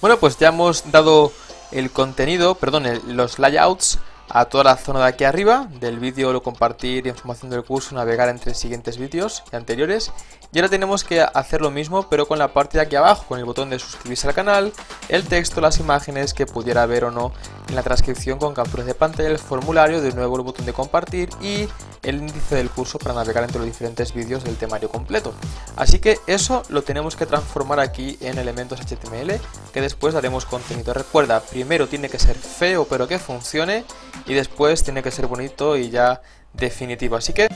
Bueno, pues ya hemos dado el contenido, perdón, los layouts a toda la zona de aquí arriba del vídeo, lo compartir, información del curso, navegar entre siguientes vídeos y anteriores. Y ahora tenemos que hacer lo mismo pero con la parte de aquí abajo, con el botón de suscribirse al canal, el texto, las imágenes que pudiera ver o no en la transcripción con capturas de pantalla, el formulario, de nuevo el botón de compartir y el índice del curso para navegar entre los diferentes vídeos del temario completo. Así que eso lo tenemos que transformar aquí en elementos HTML que después daremos contenido. Recuerda, primero tiene que ser feo pero que funcione y después tiene que ser bonito y ya definitivo. Así que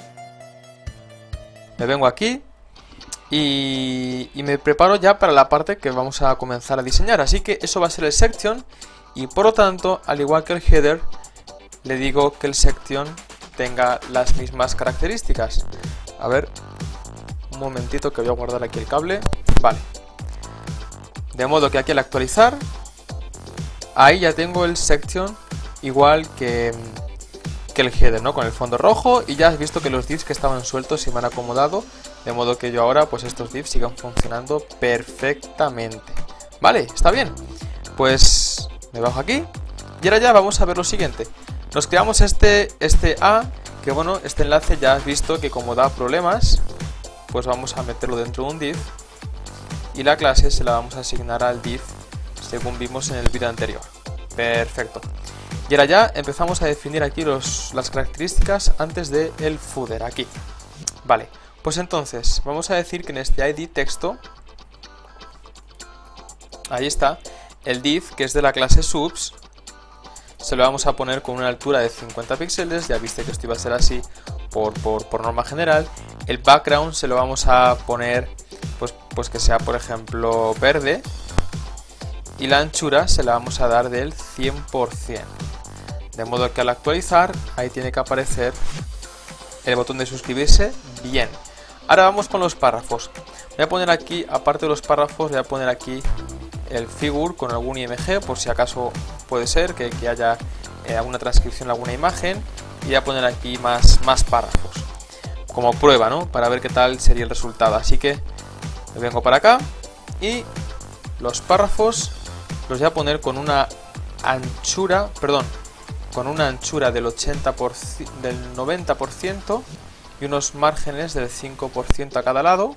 me vengo aquí y, y, me preparo ya para la parte que vamos a comenzar a diseñar. Así que eso va a ser el section y por lo tanto, al igual que el header, le digo que el section tenga las mismas características. A ver, un momentito que voy a guardar aquí el cable. Vale. De modo que aquí al actualizar, ahí ya tengo el section igual que, que el header, ¿no? Con el fondo rojo y ya has visto que los divs que estaban sueltos se me han acomodado, de modo que yo ahora pues estos divs sigan funcionando perfectamente. Vale, está bien. Pues me bajo aquí y ahora ya vamos a ver lo siguiente. Nos creamos este, este A, que bueno, este enlace ya has visto que como da problemas, pues vamos a meterlo dentro de un div y la clase se la vamos a asignar al div según vimos en el vídeo anterior. Perfecto. Y ahora ya empezamos a definir aquí las características antes del el footer, aquí. Vale, pues entonces vamos a decir que en este id texto, ahí está, el div que es de la clase subs, se lo vamos a poner con una altura de 50 píxeles, ya viste que esto iba a ser así por, por, norma general. El background se lo vamos a poner pues, pues que sea por ejemplo verde y la anchura se la vamos a dar del 100%. De modo que al actualizar, ahí tiene que aparecer el botón de suscribirse bien. Ahora vamos con los párrafos. Voy a poner aquí, aparte de los párrafos, voy a poner aquí el figure con algún IMG, por si acaso puede ser que, haya eh, alguna transcripción, alguna imagen. Y voy a poner aquí más, más párrafos. Como prueba, ¿no? Para ver qué tal sería el resultado. Así que vengo para acá y los párrafos los voy a poner con una anchura, perdón, con una anchura del 80%, del 90% y unos márgenes del 5% a cada lado.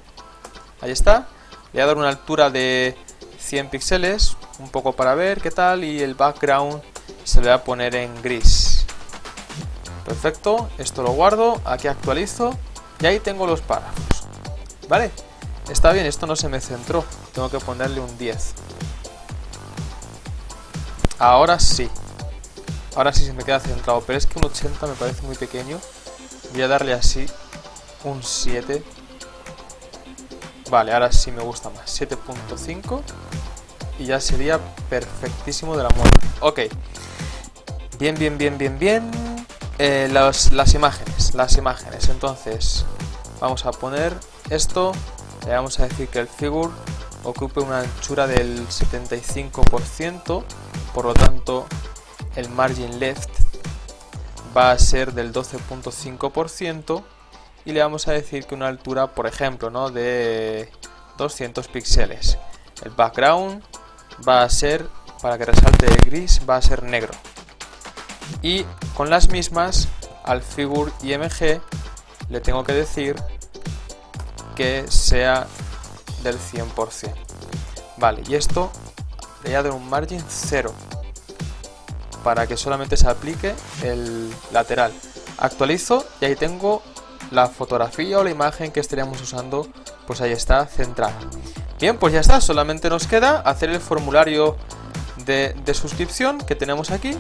Ahí está. Le voy a dar una altura de 100 píxeles, un poco para ver qué tal y el background se le va a poner en gris. Perfecto, esto lo guardo, aquí actualizo y ahí tengo los párrafos. ¿Vale? Está bien, esto no se me centró, tengo que ponerle un 10. Ahora sí. Ahora sí se me queda centrado, pero es que un 80 me parece muy pequeño. Voy a darle así un 7. Vale, ahora sí me gusta más. 7.5. Y ya sería perfectísimo de la muerte. Ok. Bien, bien, bien, bien, bien. Eh, las imágenes. Las imágenes. Entonces, vamos a poner esto. Le vamos a decir que el figure ocupe una anchura del 75%. Por lo tanto, el margin left va a ser del 12.5% y le vamos a decir que una altura, por ejemplo, ¿no? de 200 píxeles. El background va a ser, para que resalte el gris, va a ser negro. Y con las mismas, al figure IMG le tengo que decir que sea del 100%. Vale, y esto le voy a un margin 0 para que solamente se aplique el lateral. Actualizo y ahí tengo la fotografía o la imagen que estaríamos usando, pues ahí está centrada. Bien, pues ya está, solamente nos queda hacer el formulario de, suscripción que tenemos aquí.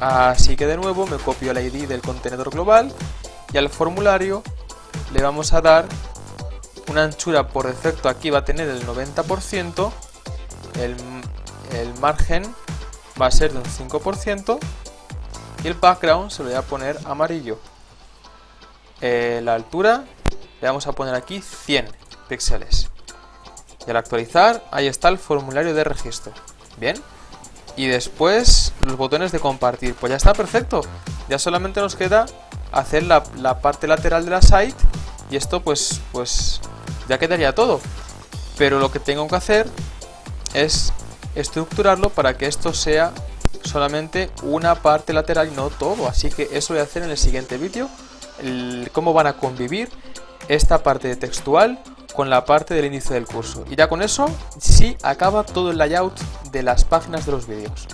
Así que de nuevo me copio el ID del contenedor global y al formulario le vamos a dar una anchura por defecto aquí va a tener el 90%, el, el margen va a ser de un 5% y el background se lo voy a poner amarillo. Eh, la altura le vamos a poner aquí 100 píxeles. Y al actualizar, ahí está el formulario de registro. Bien. Y después los botones de compartir. Pues ya está perfecto. Ya solamente nos queda hacer la, la parte lateral de la site. Y esto pues, pues ya quedaría todo. Pero lo que tengo que hacer es estructurarlo para que esto sea solamente una parte lateral y no todo. Así que eso voy a hacer en el siguiente vídeo, cómo van a convivir esta parte textual con la parte del inicio del curso. Y ya con eso, sí acaba todo el layout de las páginas de los vídeos.